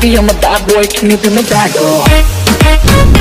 baby, I'm a bad boy, can you be my bad girl?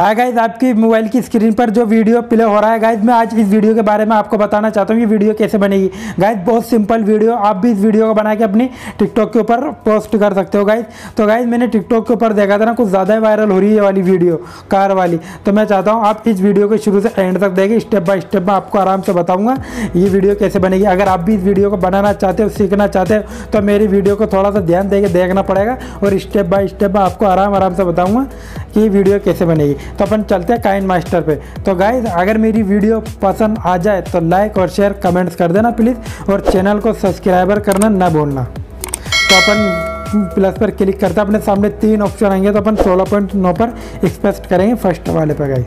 हाँ guys आपकी mobile की screen पर जो वीडियो प्ले हो रहा है गाइज़ मैं आज इस वीडियो के बारे में आपको बताना चाहता हूँ ये वीडियो कैसे बनेगी। गाइज़ बहुत सिंपल वीडियो आप भी इस वीडियो को बना के अपनी टिकटॉक के ऊपर पोस्ट कर सकते हो गाइज़ तो गाइज़ मैंने टिकटॉक के ऊपर देखा था ना, कुछ ज़्यादा ही वायरल हो रही है वाली वीडियो कार वाली. तो मैं चाहता हूँ आप इस वीडियो को शुरू से एंड तक देखें स्टेप बाय स्टेप मैं आपको आराम से बताऊँगा ये वीडियो कैसे बनेगी। अगर आप भी इस वीडियो को बनाना चाहते हो, सीखना चाहते हो तो मेरी वीडियो को थोड़ा सा ध्यान दे देखना पड़ेगा और स्टेप बाय स्टेप मैं आपको आराम आराम से बताऊँगा कि ये वीडियो कैसे बनेगी। तो अपन चलते हैं काइन मास्टर पे। तो गाइज़ अगर मेरी वीडियो पसंद आ जाए तो लाइक और शेयर कमेंट्स कर देना प्लीज़ और चैनल को सब्सक्राइबर करना ना भूलना। तो अपन प्लस पर क्लिक करते हैं, अपने सामने तीन ऑप्शन आएँगे तो अपन सोलह पॉइंट नौ पर एक्सपेक्ट करेंगे फ़र्स्ट वाले पर गाइज़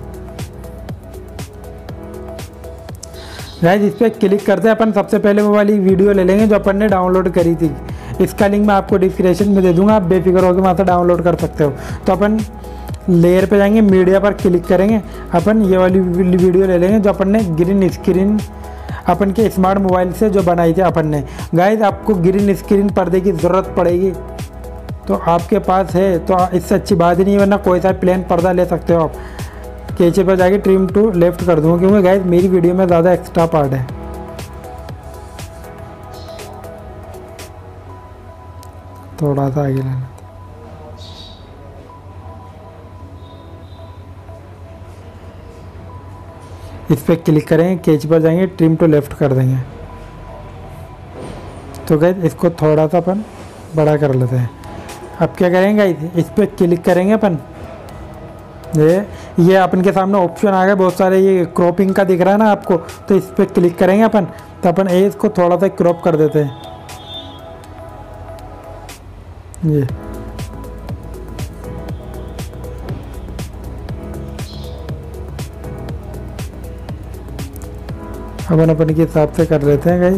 गाइज़ इस पर क्लिक करते हैं, अपन सबसे पहले वो वाली वीडियो ले लेंगे जो अपन ने डाउनलोड करी थी। इसका लिंक मैं आपको डिस्क्रिप्शन में दे दूँगा, आप बेफिक्र होकर वहाँ से डाउनलोड कर सकते हो। तो अपन लेयर पे जाएँगे मीडिया पर क्लिक करेंगे, अपन ये वाली वीडियो ले लेंगे जो अपन ने ग्रीन स्क्रीन अपन के स्मार्ट मोबाइल से जो बनाई थी अपन ने गाइज़ आपको ग्रीन स्क्रीन पर्दे की ज़रूरत पड़ेगी। तो आपके पास है तो इससे अच्छी बात ही नहीं वरना कोई सा प्लेन पर्दा ले सकते हो आप। केचे पर जाके ट्रिम टू लेफ़्ट कर दूँगा, क्योंकि गाइज़ मेरी वीडियो में ज़्यादा एक्स्ट्रा पार्ट है। थोड़ा सा आगे लेना इस पर क्लिक करेंगे केच पर जाएँगे ट्रिम टू लेफ़्ट कर देंगे। तो गए इसको थोड़ा सा अपन बड़ा कर लेते हैं। अब क्या करेंगे इस पर क्लिक करेंगे अपन। ये ये अपन के सामने ऑप्शन आ गए बहुत सारे ये क्रॉपिंग का दिख रहा है ना आपको तो इस पर क्लिक करेंगे अपन। तो अपन ए इसको थोड़ा सा क्रॉप कर देते हैं। ये। अपन अपन के हिसाब से कर लेते हैं गई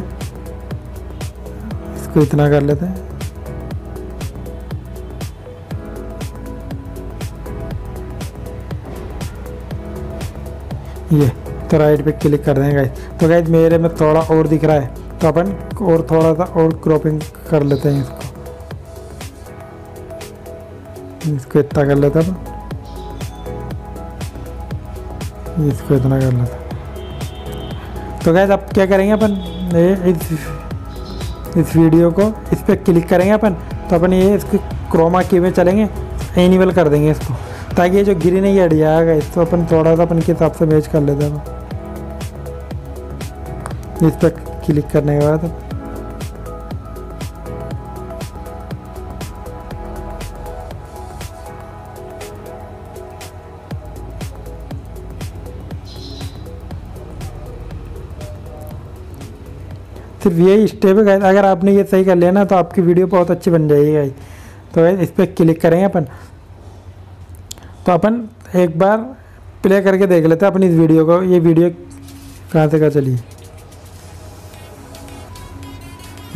इसको इतना कर लेते हैं। ये तो राइट पे क्लिक कर देंगे गाइस तो गाइस मेरे में थोड़ा और दिख रहा है। तो अपन और थोड़ा सा और क्रॉपिंग कर लेते हैं इसको। इसको इतना कर लेते हैं इसको इतना कर लेते हैं। तो गैस अब क्या करेंगे अपन? इस इस वीडियो को इस पर क्लिक करेंगे अपन। तो अपन ये इसके क्रोमा की में चलेंगे एनिमल कर देंगे इसको। ताकि ये जो गिरी नहीं हट जाएगा इस तो अपन थोड़ा सा अपन के हिसाब से मैच कर लेते हैं। इस पर क्लिक करने के बाद। सिर्फ़ यही स्टेप है अगर आपने ये सही कर लिया ना तो आपकी वीडियो बहुत अच्छी बन जाएगी गाइस तो इस पर क्लिक करेंगे अपन। तो अपन एक बार प्ले करके देख लेते हैं अपनी इस वीडियो को। ये वीडियो कहाँ से कहाँ चली?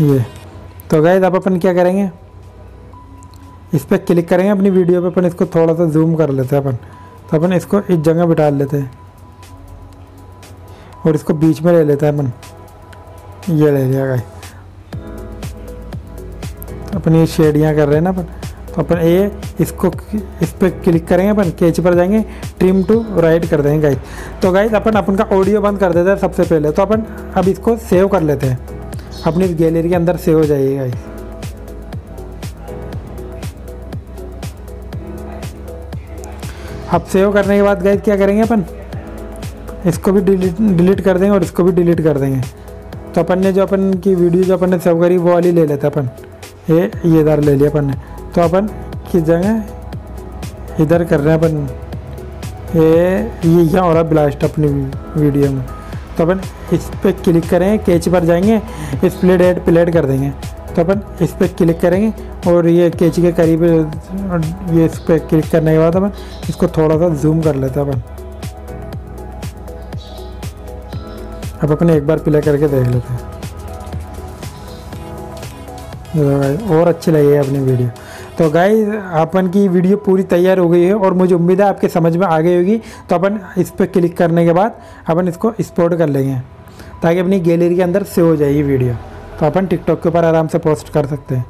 ये। तो गाइस अब अपन क्या करेंगे? इस पर क्लिक करेंगे अपनी वीडियो पे। अपन इसको थोड़ा सा जूम कर लेते हैं अपन। तो अपन इसको इस जगह बिठा लेते हैं। और इसको बीच में ले लेते हैं अपन। ये ले लिया गाय अपन ये शेडियाँ कर रहे हैं ना अपन। तो अपन ये इसको इस पर क्लिक करेंगे अपन केच पर जाएँगे ट्रिम टू राइट कर देंगे गाइस तो गाइस अपन अपन का ऑडियो बंद कर देते हैं सबसे पहले। तो अपन अब इसको सेव कर लेते हैं। अपनी गैलरी के अंदर सेव हो जाइए गाइस अब सेव करने के बाद गाइस क्या करेंगे अपन? इसको भी डिलीट डिलीट कर देंगे और इसको भी डिलीट कर देंगे। तो अपन ने जो अपन की वीडियो जो अपन ने सेव करी, वो वाली ले लेते अपन। ये ये इधर ले लिया अपन ने। तो अपन किस जगह इधर कर रहे हैं अपन। ये ये यहाँ हो रहा ब्लास्ट अपनी वीडियो में। तो अपन इस पर क्लिक करेंगे कैच पर जाएँगे, इस प्ले डेट प्लेट कर देंगे। तो अपन इस पर क्लिक करेंगे और ये कैच के करीब ये इस पर क्लिक करने के बाद अपन इसको थोड़ा सा जूम कर लेते हैं अपन। अब अपने एक बार प्ले करके देख लेते हैं। और अच्छी लगी है अपनी वीडियो तो गाइस अपन की वीडियो पूरी तैयार हो गई है और मुझे उम्मीद है आपके समझ में आ गई होगी। तो अपन इस पर क्लिक करने के बाद अपन इसको एक्सपोर्ट कर लेंगे, ताकि अपनी गैलरी के अंदर सेव हो जाएगी वीडियो तो अपन टिकटॉक के ऊपर आराम से पोस्ट कर सकते हैं।